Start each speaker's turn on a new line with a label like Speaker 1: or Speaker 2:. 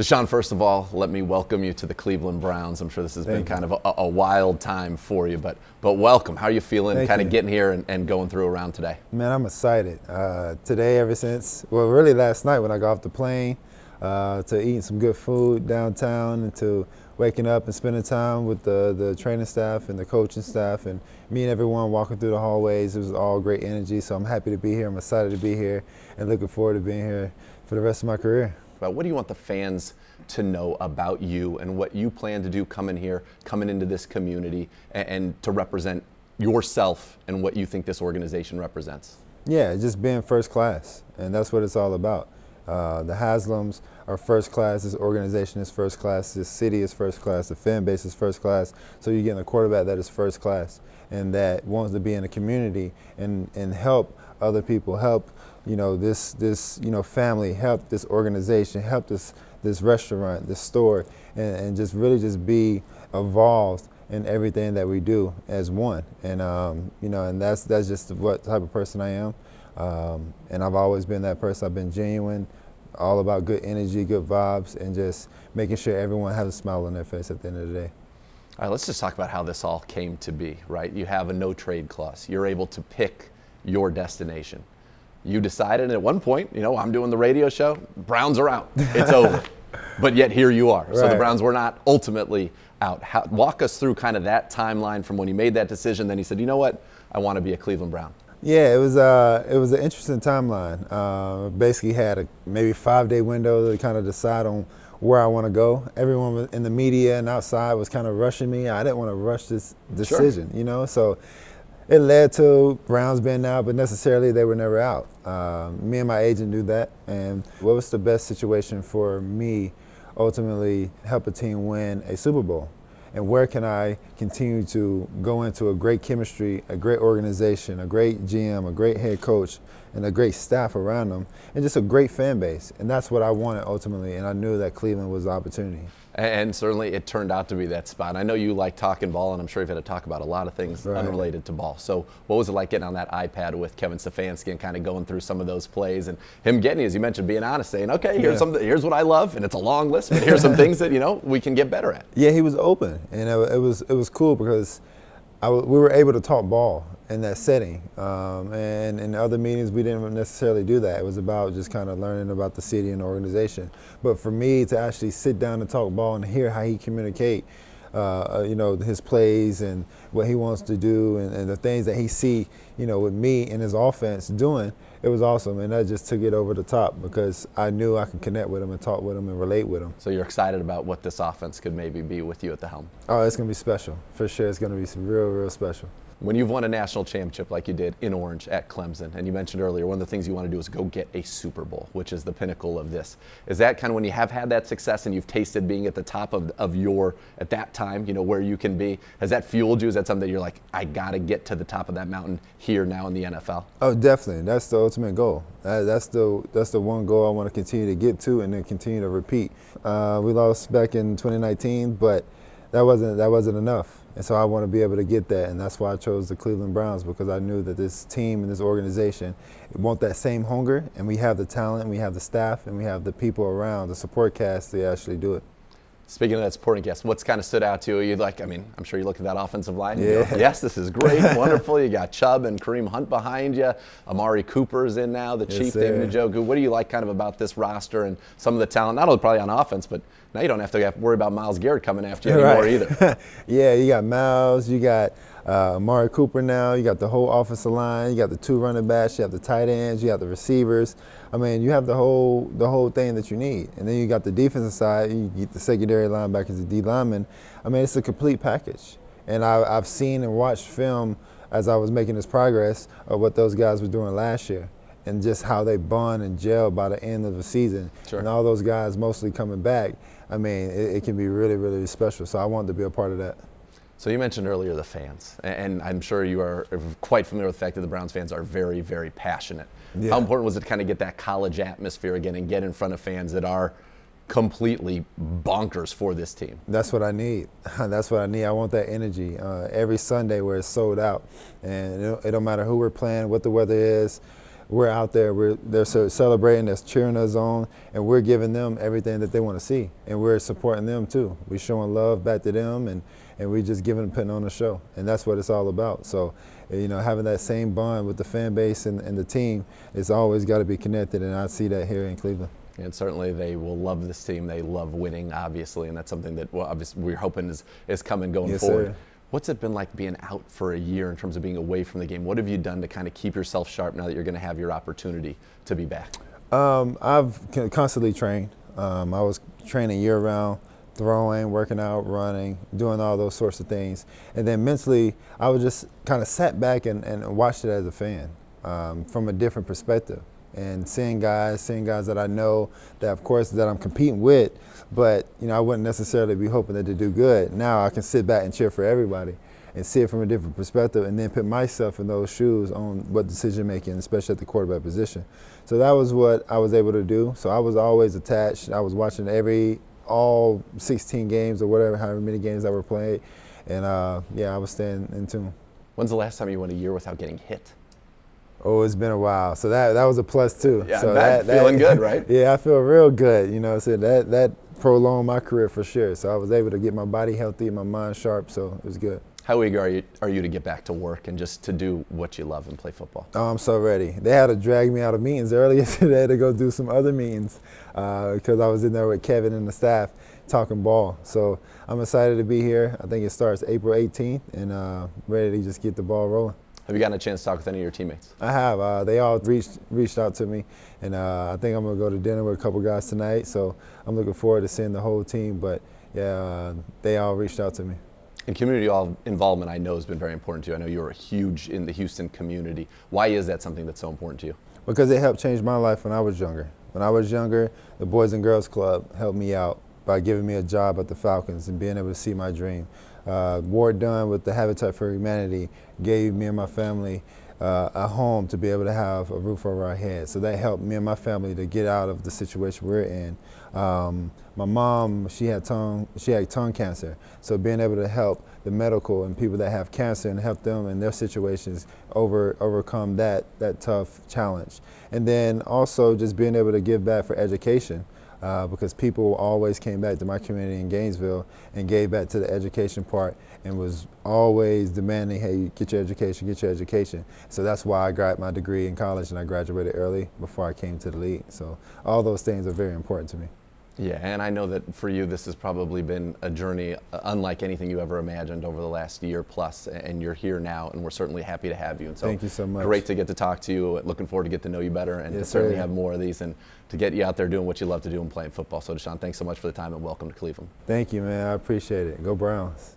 Speaker 1: Deshaun, first of all, let me welcome you to the Cleveland Browns. I'm sure this has Thank been kind of a, a, wild time for you, but but welcome. How are you feeling Thank kind you. of getting here and, and, going through around today?
Speaker 2: Man, I'm excited. Uh, today, ever since, well, really last night when I got off the plane, uh, to eating some good food downtown and to waking up and spending time with the, the training staff and the coaching staff and me and everyone walking through the hallways. It was all great energy, so I'm happy to be here. I'm excited to be here and looking forward to being here for the rest of my career
Speaker 1: about what do you want the fans to know about you and what you plan to do coming here, coming into this community, and, and to represent yourself and what you think this organization represents?
Speaker 2: Yeah, just being first class, and that's what it's all about. Uh, the Haslams are first class. This organization is first class. This city is first class. The fan base is first class. So you're getting a quarterback that is first class and that wants to be in a community and, and help other people, help you know this this you know family, help this organization, help this this restaurant, this store, and, and just really just be involved in everything that we do as one. And um, you know, and that's that's just what type of person I am. Um, and I've always been that person. I've been genuine, all about good energy, good vibes, and just making sure everyone has a smile on their face at the end of the day.
Speaker 1: All right, let's just talk about how this all came to be, right? You have a no trade clause. You're able to pick your destination. You decided at one point, you know, I'm doing the radio show, Browns are out. It's over. But yet here you are. Right. So the Browns were not ultimately out. How, walk us through kind of that timeline from when you made that decision. Then he said, you know what, I want to be a Cleveland Brown.
Speaker 2: Yeah, it was uh, it was an interesting timeline. Uh, basically, had a maybe five day window to kind of decide on where I want to go. Everyone in the media and outside was kind of rushing me. I didn't want to rush this decision, sure. you know. So it led to Browns being out, but necessarily they were never out. Um, me and my agent knew that, and what was the best situation for me? Ultimately, help a team win a Super Bowl and where can I continue to go into a great chemistry, a great organization, a great GM, a great head coach, and a great staff around them, and just a great fan base. And that's what I wanted ultimately, and I knew that Cleveland was the opportunity.
Speaker 1: And certainly it turned out to be that spot. I know you like talking ball, and I'm sure you've had to talk about a lot of things right. unrelated to ball. So, what was it like getting on that iPad with Kevin Stefanski and kind of going through some of those plays and him getting, as you mentioned, being honest, saying, "Okay, here's yeah. some, here's what I love, and it's a long list, but here's some things that you know we can get better at."
Speaker 2: Yeah, he was open, and it, it was it was cool because we were able to talk ball in that setting. Um, and in other meetings, we didn't necessarily do that. It was about just kind of learning about the city and the organization. But for me to actually sit down and talk ball and hear how he communicate, uh, uh, you know, his plays and what he wants to do and, and, the things that he see, you know, with me and his offense doing, it was awesome. And that just took it over the top because I knew I could connect with him and talk with him and relate with him.
Speaker 1: So you're excited about what this offense could maybe be with you at the helm?
Speaker 2: Oh, it's going to be special. For sure, it's going to be real, real special
Speaker 1: when you've won a national championship like you did in Orange at Clemson, and you mentioned earlier, one of the things you want to do is go get a Super Bowl, which is the pinnacle of this. Is that kind of when you have had that success and you've tasted being at the top of, of your, at that time, you know, where you can be? Has that fueled you? Is that something that you're like, I got to get to the top of that mountain here now in the NFL?
Speaker 2: Oh, definitely. That's the ultimate goal. That, that's the that's the one goal I want to continue to get to and then continue to repeat. Uh, we lost back in 2019, but that wasn't that wasn't enough. And so I want to be able to get that, and that's why I chose the Cleveland Browns because I knew that this team and this organization want that same hunger, and we have the talent, and we have the staff, and we have the people around, the support cast to actually do it.
Speaker 1: Speaking of that supporting cast, what's kind of stood out to you? You like, I mean, I'm sure you look at that offensive line. Yeah. Go, yes, this is great, wonderful. You got Chubb and Kareem Hunt behind you. Amari Cooper's in now, the yes, Chief. David Njoku. What do you like kind of about this roster and some of the talent? Not only probably on offense, but now you don't have to have worry about Myles Garrett coming after you anymore either.
Speaker 2: yeah, you got Myles. you got uh, Amari Cooper now, you got the whole offensive line, you got the two running backs, you have the tight ends, you got the receivers. I mean, you have the whole the whole thing that you need. And then you got the defensive side, you get the secondary linebackers, the D linemen. I mean, it's a complete package. And I, I've seen and watched film as I was making this progress of what those guys were doing last year and just how they bond and gel by the end of the season. Sure. And all those guys mostly coming back. I mean, it, it, can be really, really special. So I wanted to be a part of that.
Speaker 1: So you mentioned earlier the fans, and I'm sure you are quite familiar with the fact that the Browns fans are very, very passionate. Yeah. How important was it to kind of get that college atmosphere again and get in front of fans that are completely bonkers for this team?
Speaker 2: That's what I need. That's what I need. I want that energy uh, every Sunday where it's sold out, and it don't, it don't matter who we're playing, what the weather is we're out there, we're they're celebrating, they're cheering us on, and we're giving them everything that they want to see, and we're supporting them too. We're showing love back to them, and and we're just giving them, putting on a show, and that's what it's all about. So, eh, you know, having that same bond with the fan base and, and the team, it's always got to be connected, and I see that here in Cleveland.
Speaker 1: And certainly they will love this team. They love winning, obviously, and that's something that well, obviously we're hoping is, is coming going
Speaker 2: yes,
Speaker 1: forward.
Speaker 2: Sir.
Speaker 1: What's it been like being out for a year in terms of being away from the game? What have you done to kind of keep yourself sharp now that you're going to have your opportunity to be back?
Speaker 2: Um, I've constantly trained. Um, I was training year round, throwing, working out, running, doing all those sorts of things. And then mentally, I was just kind of sat back and, and watched it as a fan um, from a different perspective and seeing guys, seeing guys that I know that, of course, that I'm competing with, but you know, I wouldn't necessarily be hoping that they do good. Now I can sit back and cheer for everybody and see it from a different perspective, and then put myself in those shoes on what decision making, especially at the quarterback position. So that was what I was able to do. So I was always attached. I was watching every all 16 games or whatever, however many games that were played, and uh, yeah, I was staying in tune.
Speaker 1: When's the last time you went a year without getting hit?
Speaker 2: Oh, it's been a while. So that that was a plus too.
Speaker 1: Yeah,
Speaker 2: so
Speaker 1: that, that, feeling good, right?
Speaker 2: Yeah, I feel real good. You know, so that that prolonged my career for sure. So I was able to get my body healthy, and my mind sharp. So it was good.
Speaker 1: How eager are you, are you to get back to work and just to do what you love and play football?
Speaker 2: Oh, I'm so ready. They had to drag me out of meetings earlier today to go do some other meetings because uh, I was in there with Kevin and the staff talking ball. So I'm excited to be here. I think it starts April 18th and uh, ready to just get the ball rolling.
Speaker 1: Have you gotten a chance to talk with any of your teammates?
Speaker 2: I have. Uh, they all reached reached out to me, and uh, I think I'm gonna go to dinner with a couple guys tonight. So I'm looking forward to seeing the whole team. But yeah, uh, they all reached out to me.
Speaker 1: And community involvement, I know, has been very important to you. I know you're huge in the Houston community. Why is that something that's so important to you?
Speaker 2: Because it helped change my life when I was younger. When I was younger, the Boys and Girls Club helped me out by giving me a job at the Falcons and being able to see my dream. Uh, Warrick Dunn with the Habitat for Humanity gave me and my family uh, a home to be able to have a roof over our heads. So that helped me and my family to get out of the situation we're in. Um, my mom, she had tongue, she had tongue cancer. So being able to help the medical and people that have cancer and help them in their situations over overcome that that tough challenge. And then also just being able to give back for education uh, because people always came back to my community in Gainesville and gave back to the education part and was always demanding, hey, get your education, get your education. So that's why I got my degree in college and I graduated early before I came to the league. So all those things are very important to me.
Speaker 1: Yeah, and I know that for you, this has probably been a journey uh, unlike anything you ever imagined over the last year plus, and you're here now, and we're certainly happy to have you. And
Speaker 2: so, thank you so much.
Speaker 1: Great to get to talk to you. Looking forward to get to know you better, and yes, to certainly sir. have more of these, and to get you out there doing what you love to do and playing football. So, Deshaun, thanks so much for the time, and welcome to Cleveland.
Speaker 2: Thank you, man. I appreciate it. Go Browns.